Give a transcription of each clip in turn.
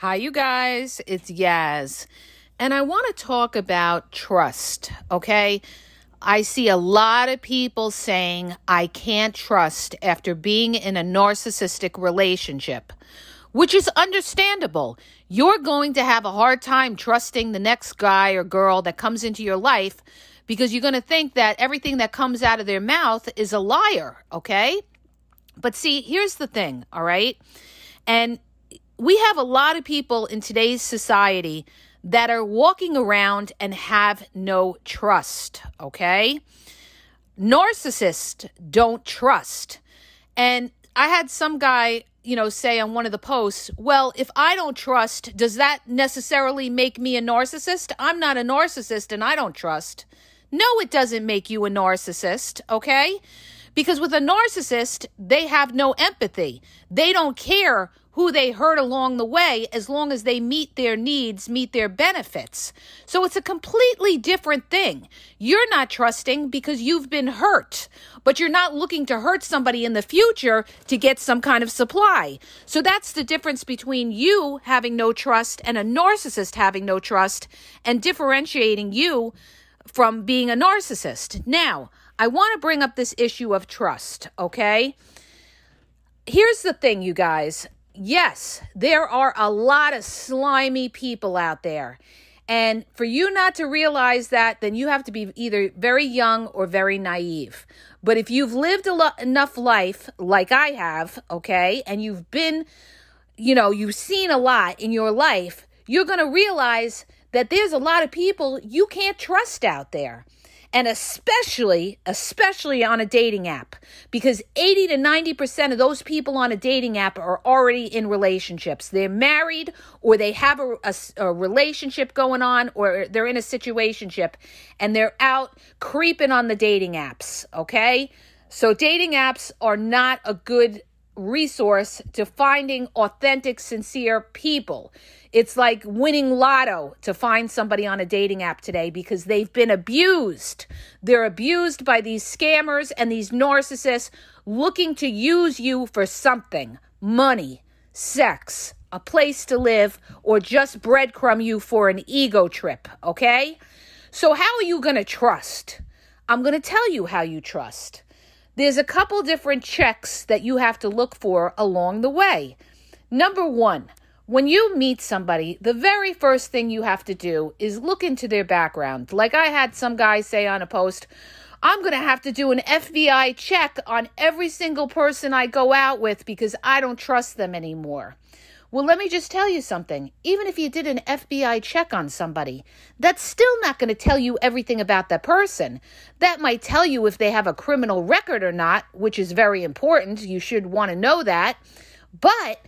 Hi, you guys. It's Yaz. And I want to talk about trust, okay? I see a lot of people saying, I can't trust after being in a narcissistic relationship, which is understandable. You're going to have a hard time trusting the next guy or girl that comes into your life because you're going to think that everything that comes out of their mouth is a liar, okay? But see, here's the thing, all right? And we have a lot of people in today's society that are walking around and have no trust, okay? Narcissists don't trust. And I had some guy, you know, say on one of the posts, well, if I don't trust, does that necessarily make me a narcissist? I'm not a narcissist and I don't trust. No, it doesn't make you a narcissist, okay? Because with a narcissist, they have no empathy. They don't care who they hurt along the way as long as they meet their needs, meet their benefits. So it's a completely different thing. You're not trusting because you've been hurt, but you're not looking to hurt somebody in the future to get some kind of supply. So that's the difference between you having no trust and a narcissist having no trust and differentiating you from being a narcissist. Now, I want to bring up this issue of trust, okay? Here's the thing, you guys yes, there are a lot of slimy people out there. And for you not to realize that, then you have to be either very young or very naive. But if you've lived lo- enough life, like I have, okay, and you've been, you know, you've seen a lot in your life, you're going to realize that there's a lot of people you can't trust out there. And especially especially on a dating app because 80 to 90% of those people on a dating app are already in relationships. They're married or they have a, a, a relationship going on or they're in a situationship and they're out creeping on the dating apps okay? So dating apps are not a good resource to finding authentic, sincere people. It's like winning lotto to find somebody on a dating app today because they've been abused. They're abused by these scammers and these narcissists looking to use you for something money, sex, a place to live, or just breadcrumb you for an ego trip, okay? So, how are you going to trust? I'm going to tell you how you trust. There's a couple different checks that you have to look for along the way. Number one, when you meet somebody, the very first thing you have to do is look into their background. Like I had some guy say on a post, I'm going to have to do an FBI check on every single person I go out with because I don't trust them anymore. Well, let me just tell you something. Even if you did an FBI check on somebody, that's still not going to tell you everything about that person. That might tell you if they have a criminal record or not, which is very important. You should want to know that. But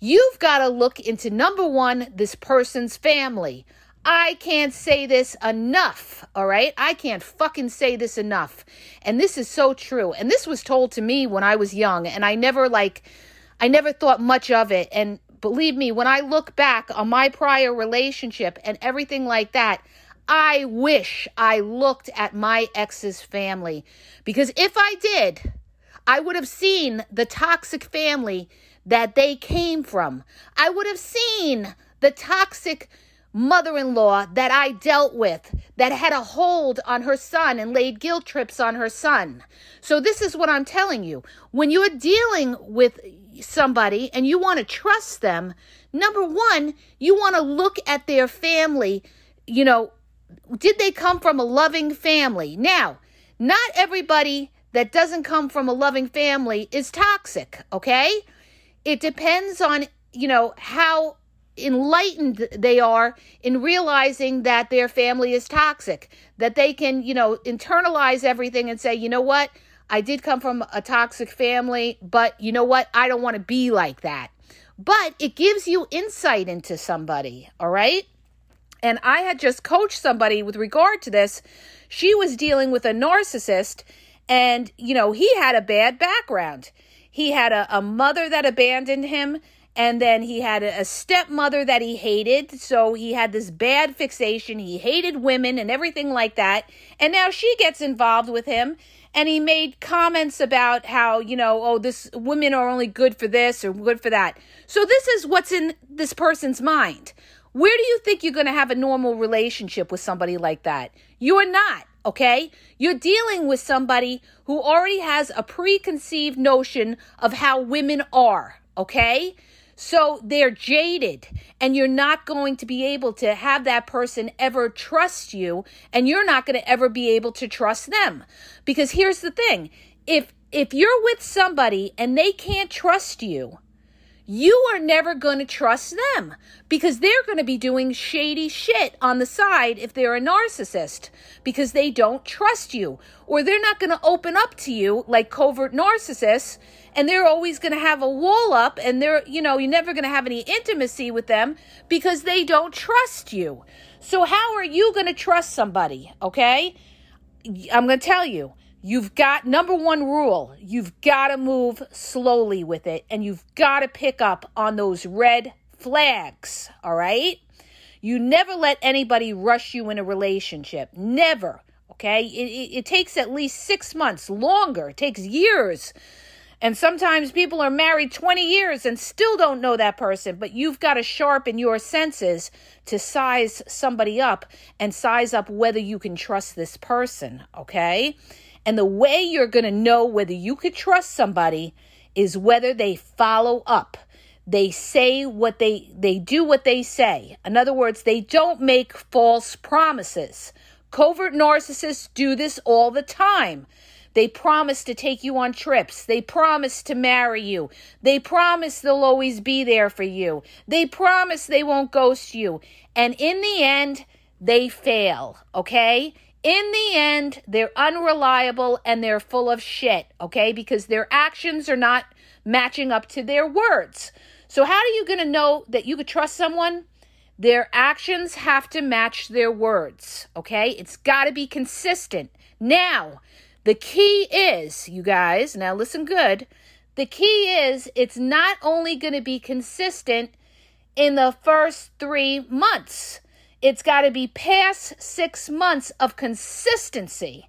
you've got to look into number one, this person's family. I can't say this enough, all right? I can't fucking say this enough. And this is so true. And this was told to me when I was young, and I never like. I never thought much of it. And believe me, when I look back on my prior relationship and everything like that, I wish I looked at my ex's family because if I did, I would have seen the toxic family that they came from. I would have seen the toxic mother in law that I dealt with that had a hold on her son and laid guilt trips on her son. So, this is what I'm telling you. When you're dealing with somebody and you want to trust them, number one, you want to look at their family. You know, did they come from a loving family? Now, not everybody that doesn't come from a loving family is toxic, okay? It depends on, you know, how enlightened they are in realizing that their family is toxic, that they can, you know, internalize everything and say, you know what? I did come from a toxic family, but you know what? I don't want to be like that. But it gives you insight into somebody, all right? And I had just coached somebody with regard to this. She was dealing with a narcissist, and, you know, he had a bad background. He had a, a mother that abandoned him and then he had a stepmother that he hated. So he had this bad fixation. He hated women and everything like that. And now she gets involved with him. And he made comments about how, you know, oh, this women are only good for this or good for that. So this is what's in this person's mind. Where do you think you're going to have a normal relationship with somebody like that? You are not, okay? You're dealing with somebody who already has a preconceived notion of how women are, okay? So they're jaded, and you're not going to be able to have that person ever trust you, and you're not going to ever be able to trust them. Because here's the thing if if you're with somebody and they can't trust you, you are never going to trust them because they're going to be doing shady shit on the side if they're a narcissist because they don't trust you or they're not going to open up to you like covert narcissists and they're always going to have a wall up and they're you know you're never going to have any intimacy with them because they don't trust you. So how are you going to trust somebody okay? I'm going to tell you You've got number one rule you've got to move slowly with it and you've got to pick up on those red flags, all right? You never let anybody rush you in a relationship. Never, okay? It, it, it takes at least six months, longer, it takes years. And sometimes people are married 20 years and still don't know that person, but you've got to sharpen your senses to size somebody up and size up whether you can trust this person, okay? And the way you're going to know whether you could trust somebody is whether they follow up. They say what they they do what they say. In other words, they don't make false promises. Covert narcissists do this all the time. They promise to take you on trips. They promise to marry you. They promise they'll always be there for you. They promise they won't ghost you. And in the end, they fail, okay? In the end, they're unreliable and they're full of shit, okay? Because their actions are not matching up to their words. So, how are you going to know that you could trust someone? Their actions have to match their words, okay? It's got to be consistent. Now, the key is, you guys, now listen good. The key is it's not only going to be consistent in the first three months it's got to be past six months of consistency.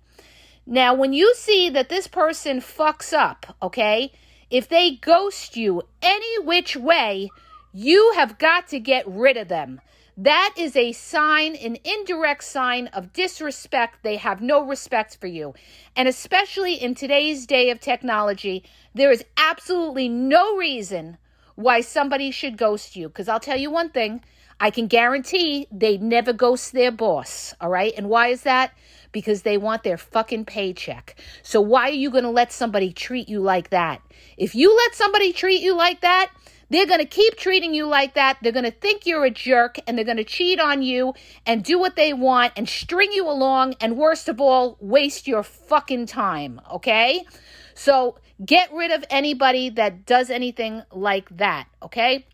Now, when you see that this person fucks up, okay, if they ghost you any which way, you have got to get rid of them. That is a sign, an indirect sign of disrespect. They have no respect for you. And especially in today's day of technology, there is absolutely no reason why somebody should ghost you. Because I'll tell you one thing I can guarantee they never ghost their boss. All right. And why is that? Because they want their fucking paycheck. So why are you going to let somebody treat you like that? If you let somebody treat you like that, they're going to keep treating you like that. They're going to think you're a jerk and they're going to cheat on you and do what they want and string you along and worst of all, waste your fucking time. Okay? So get rid of anybody that does anything like that. Okay?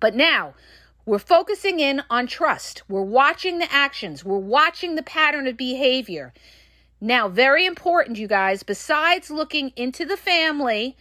But now, we're focusing in on trust. We're watching the actions. We're watching the pattern of behavior. Now, very important, you guys, besides looking into the family,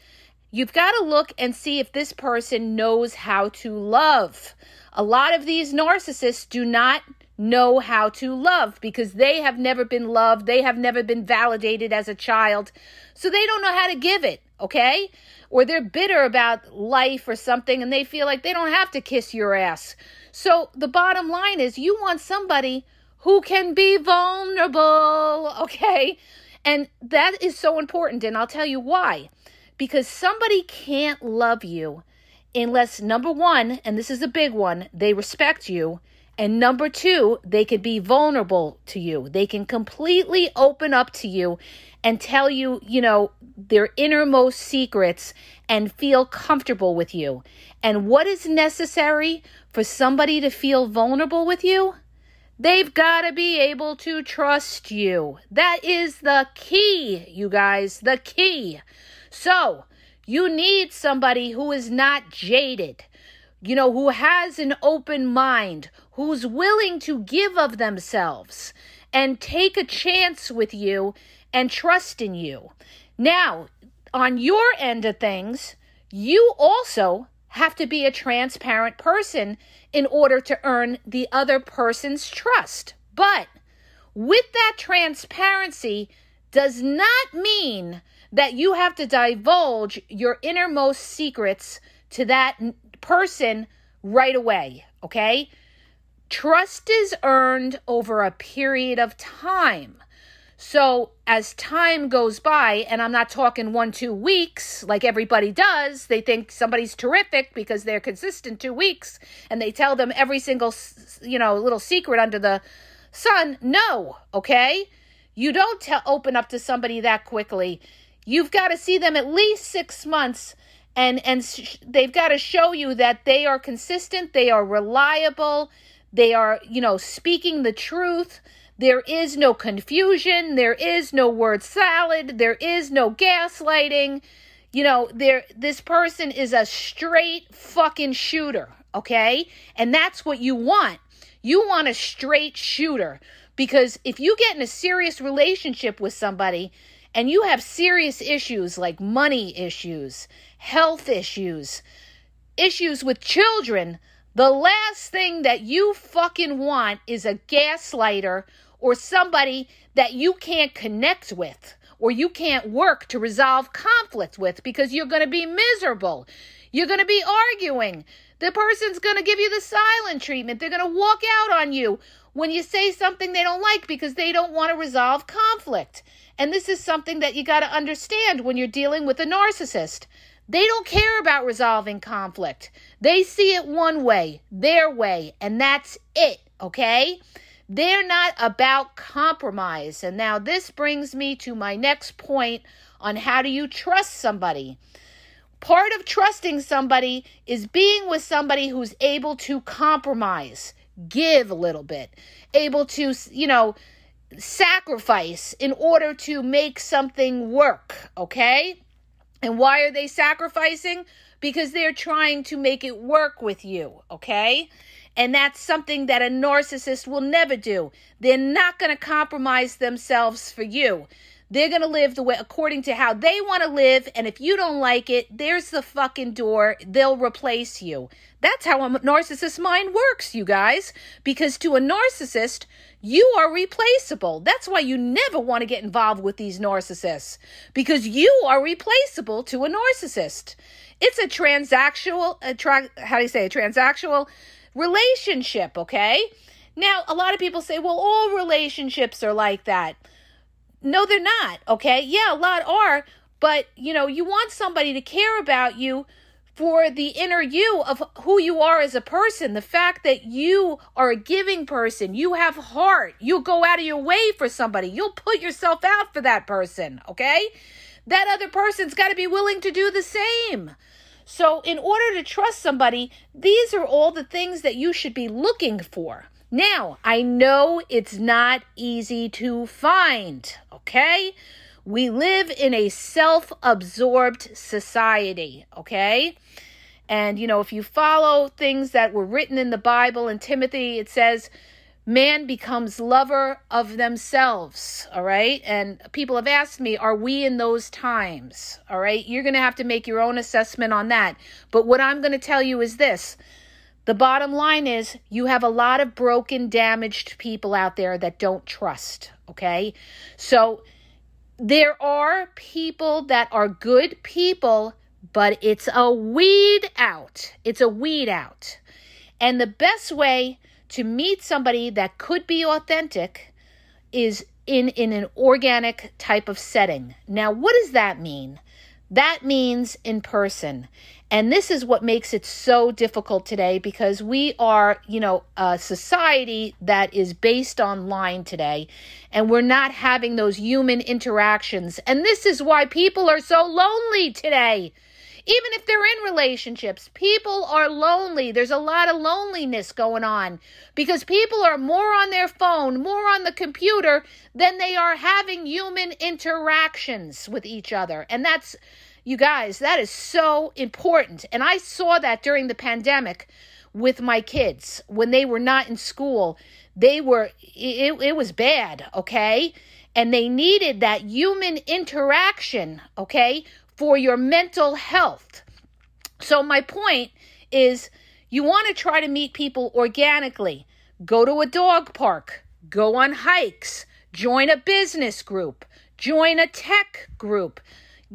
you've got to look and see if this person knows how to love. A lot of these narcissists do not know how to love because they have never been loved. They have never been validated as a child. So they don't know how to give it, okay? Or they're bitter about life or something and they feel like they don't have to kiss your ass. So the bottom line is you want somebody who can be vulnerable, okay? And that is so important. And I'll tell you why. Because somebody can't love you unless, number one, and this is a big one, they respect you. And number two, they can be vulnerable to you. They can completely open up to you and tell you, you know, their innermost secrets and feel comfortable with you. And what is necessary for somebody to feel vulnerable with you? They've got to be able to trust you. That is the key, you guys, the key. So, you need somebody who is not jaded, you know, who has an open mind, who's willing to give of themselves and take a chance with you and trust in you. Now, on your end of things, you also have to be a transparent person in order to earn the other person's trust. But with that transparency does not mean that you have to divulge your innermost secrets to that person right away, okay? Trust is earned over a period of time. So, as time goes by, and I'm not talking one, two weeks like everybody does, they think somebody's terrific because they're consistent two weeks and they tell them every single, you know, little secret under the sun. No, okay? You don't tell, open up to somebody that quickly. You've got to see them at least six months and and sh- they've got to show you that they are consistent they are reliable they are you know speaking the truth there is no confusion. There is no word salad. There is no gaslighting. You know, there this person is a straight fucking shooter, okay? And that's what you want. You want a straight shooter because if you get in a serious relationship with somebody and you have serious issues like money issues, health issues, issues with children, the last thing that you fucking want is a gaslighter or somebody that you can't connect with or you can't work to resolve conflict with because you're going to be miserable. You're going to be arguing. The person's going to give you the silent treatment. They're going to walk out on you when you say something they don't like because they don't want to resolve conflict. And this is something that you got to understand when you're dealing with a narcissist. They don't care about resolving conflict. They see it one way, their way, and that's it, okay? They're not about compromise. And now this brings me to my next point on how do you trust somebody. Part of trusting somebody is being with somebody who's able to compromise, give a little bit, able to, you know, sacrifice in order to make something work, okay? And why are they sacrificing? Because they're trying to make it work with you, okay? And that's something that a narcissist will never do. They're not going to compromise themselves for you. They're going to live the way according to how they want to live. And if you don't like it, there's the fucking door. They'll replace you. That's how a narcissist mind works, you guys. Because to a narcissist, you are replaceable. That's why you never want to get involved with these narcissists. Because you are replaceable to a narcissist. It's a transactional, a tra- how do you say, a transactional relationship, okay? Now, a lot of people say, well, all relationships are like that. No, they're not, okay? Yeah, a lot are, but you know, you want somebody to care about you for the inner you of who you are as a person, the fact that you are a giving person, you have heart, you'll go out of your way for somebody, you'll put yourself out for that person, okay? That other person's got to be willing to do the same. So, in order to trust somebody, these are all the things that you should be looking for. Now, I know it's not easy to find, okay? We live in a self absorbed society, okay? And, you know, if you follow things that were written in the Bible in Timothy, it says, man becomes lover of themselves all right? And people have asked me are we in those times all right? You're going to have to make your own assessment on that. But what i'm going to tell you is this. The bottom line is you have a lot of broken damaged people out there that don't trust okay? So there are people that are good people but it's a weed out. It's a weed out. And the best way to meet somebody that could be authentic is in in an organic type of setting. Now, what does that mean? That means in person. And this is what makes it so difficult today because we are, you know, a society that is based online today and we're not having those human interactions. And this is why people are so lonely today even if they're in relationships, people are lonely. There's a lot of loneliness going on because people are more on their phone, more on the computer than they are having human interactions with each other. And that's, you guys, that is so important. And I saw that during the pandemic with my kids when they were not in school. They were, it, it was bad, okay? And they needed that human interaction, okay? For your mental health. So, my point is you want to try to meet people organically. Go to a dog park, go on hikes, join a business group, join a tech group,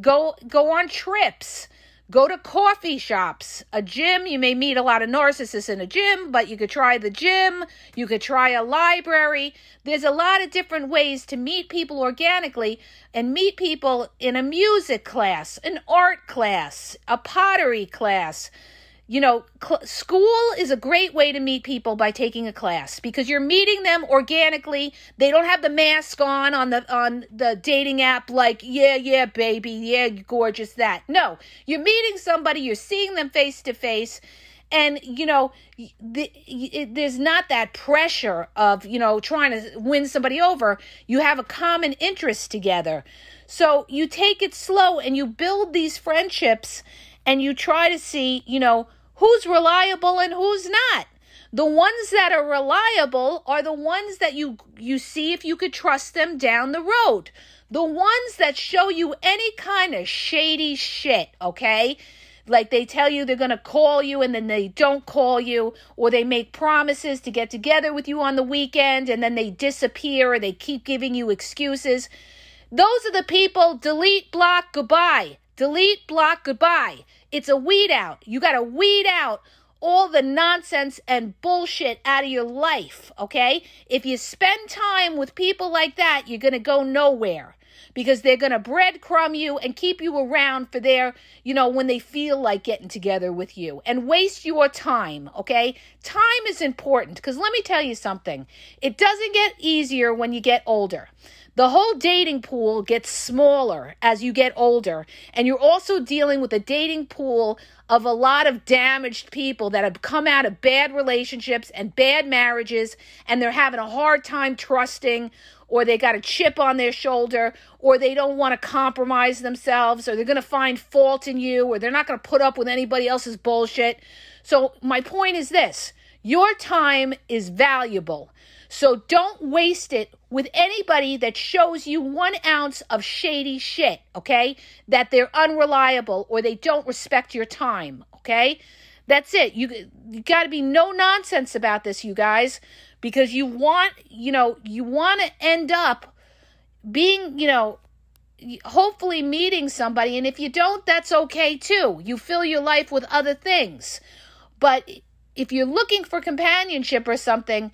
go go on trips Go to coffee shops, a gym. You may meet a lot of narcissists in a gym, but you could try the gym. You could try a library. There's a lot of different ways to meet people organically and meet people in a music class, an art class, a pottery class you know, cl- school is a great way to meet people by taking a class because you're meeting them organically. They don't have the mask on on the on the dating app like, yeah, yeah, baby, yeah, gorgeous that. No, you're meeting somebody, you're seeing them face to face and you know the, it, there's not that pressure of you know trying to win somebody over you have a common interest together so you take it slow and you build these friendships and you try to see you know who's reliable and who's not. The ones that are reliable are the ones that you you see if you could trust them down the road. The ones that show you any kind of shady shit, okay? Like they tell you they're going to call you and then they don't call you, or they make promises to get together with you on the weekend and then they disappear or they keep giving you excuses. Those are the people delete, block, goodbye. Delete, block, goodbye. It's a weed out. You got to weed out all the nonsense and bullshit out of your life, okay? If you spend time with people like that, you're going to go nowhere because they're going to breadcrumb you and keep you around for their, you know, when they feel like getting together with you and waste your time, okay? Time is important because let me tell you something. It doesn't get easier when you get older. The whole dating pool gets smaller as you get older, and you're also dealing with a dating pool of a lot of damaged people that have come out of bad relationships and bad marriages, and they're having a hard time trusting, or they got a chip on their shoulder, or they don't want to compromise themselves, or they're going to find fault in you, or they're not going to put up with anybody else's bullshit. So, my point is this your time is valuable. So don't waste it with anybody that shows you one ounce of shady shit, okay? That they're unreliable or they don't respect your time, okay? That's it. You, you got to be no nonsense about this, you guys, because you want, you know, you want to end up being, you know, hopefully meeting somebody. And if you don't, that's okay too. You fill your life with other things. But if you're looking for companionship or something,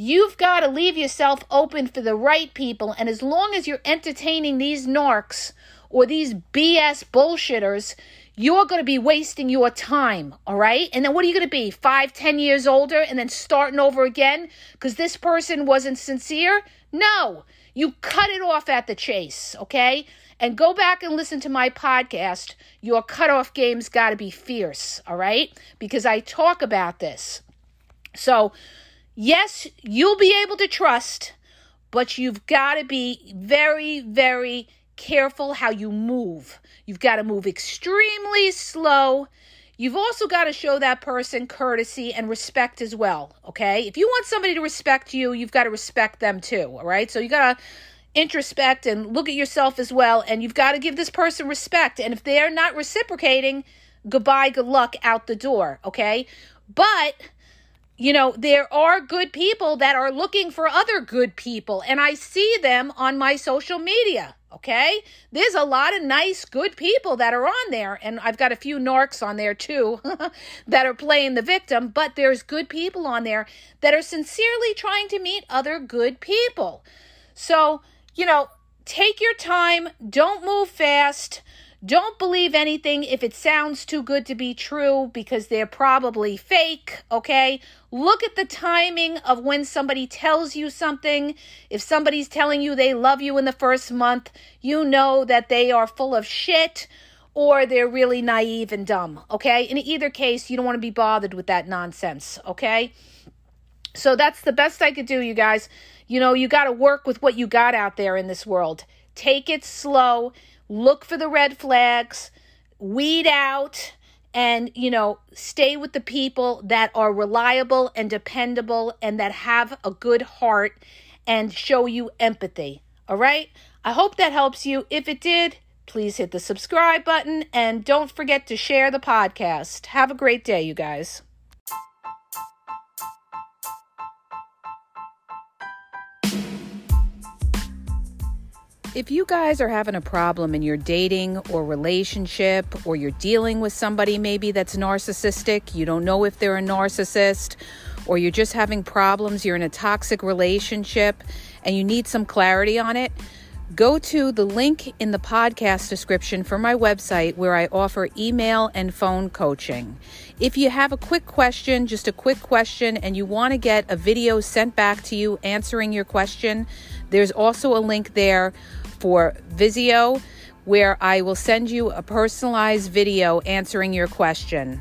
You've got to leave yourself open for the right people. And as long as you're entertaining these narcs or these BS bullshitters, you're going to be wasting your time, all right? And then what are you going to be, five, ten years older and then starting over again because this person wasn't sincere? No, you cut it off at the chase, okay? And go back and listen to my podcast. Your cutoff game's got to be fierce, all right? Because I talk about this. So, yes, you'll be able to trust, but you've got to be very, very careful how you move. You've got to move extremely slow. You've also got to show that person courtesy and respect as well. Okay. If you want somebody to respect you, you've got to respect them too. All right. So you got to introspect and look at yourself as well. And you've got to give this person respect. And if they're not reciprocating, goodbye, good luck out the door. Okay. But you know, there are good people that are looking for other good people, and I see them on my social media. Okay, there's a lot of nice, good people that are on there, and I've got a few narcs on there too that are playing the victim, but there's good people on there that are sincerely trying to meet other good people. So, you know, take your time, don't move fast. Don't believe anything if it sounds too good to be true because they're probably fake, okay? Look at the timing of when somebody tells you something. If somebody's telling you they love you in the first month, you know that they are full of shit or they're really naive and dumb, okay? In either case, you don't want to be bothered with that nonsense, okay? So that's the best I could do, you guys. You know, you got to work with what you got out there in this world. Take it slow look for the red flags, weed out, and, you know, stay with the people that are reliable and dependable and that have a good heart and show you empathy. All right? I hope that helps you. If it did, please hit the subscribe button and don't forget to share the podcast. Have a great day, you guys. If you guys are having a problem in your dating or relationship, or you're dealing with somebody maybe that's narcissistic, you don't know if they're a narcissist, or you're just having problems, you're in a toxic relationship, and you need some clarity on it, go to the link in the podcast description for my website where I offer email and phone coaching. If you have a quick question, just a quick question, and you want to get a video sent back to you answering your question, there's also a link there for Visio, where I will send you a personalized video answering your question.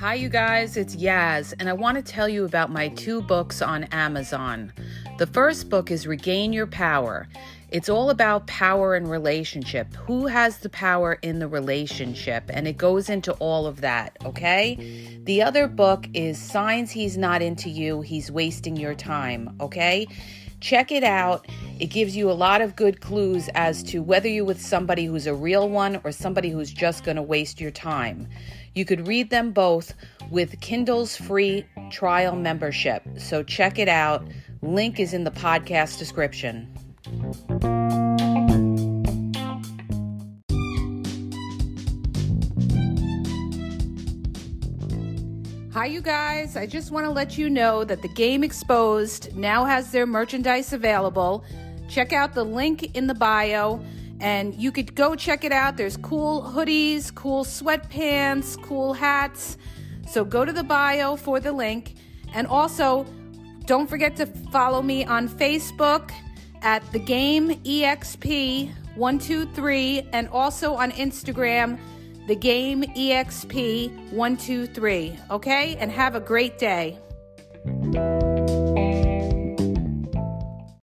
Hi, you guys, it's Yaz, and I want to tell you about my two books on Amazon. The first book is Regain Your Power. It's all about power and relationship. Who has the power in the relationship? And it goes into all of that, okay? The other book is Signs He's Not Into You, He's Wasting Your Time, okay? Check it out. It gives you a lot of good clues as to whether you're with somebody who's a real one or somebody who's just going to waste your time. You could read them both with Kindle's free trial membership. So check it out. Link is in the podcast description. Hi, you guys. I just want to let you know that the Game Exposed now has their merchandise available. Check out the link in the bio and you could go check it out. There's cool hoodies, cool sweatpants, cool hats. So go to the bio for the link. And also, don't forget to follow me on Facebook at the game exp123 and also on Instagram the game exp123 okay? And have a great day